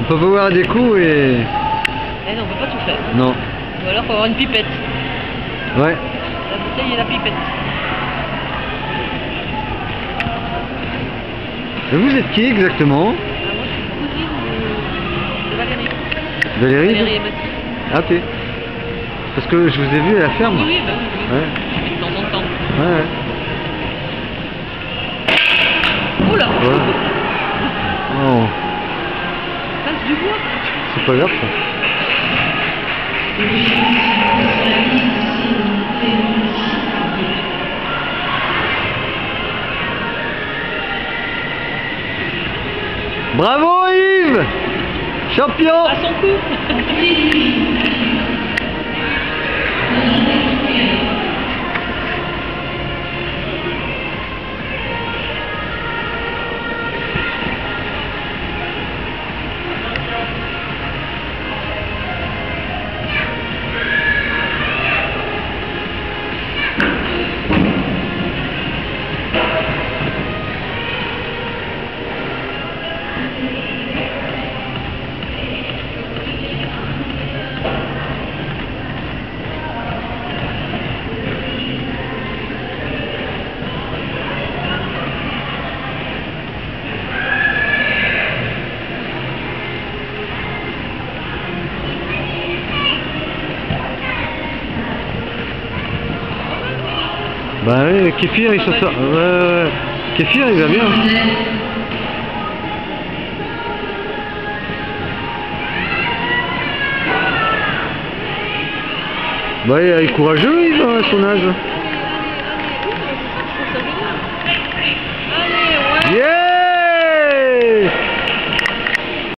On peut pas boire des coups et... Eh non, on peut pas tout faire. Non. Ou alors faut avoir une pipette. Ouais. La bouteille et la pipette. Et vous êtes qui exactement Ah, moi je suis cousine de, de Valérie. Valérie Valérie et Mathilde. Ah ok. Parce que je vous ai vu à la ferme. Oui, oui, bah oui. Ouais. De temps en temps. Ouais, ouais. Oula Ouais. Oh, c'est pas grave. Bravo Yves! Champion! À son coup Bah oui, Kéfir il se sort. Ouais. Kéfir il va bien. Bah il est courageux Yves à son âge.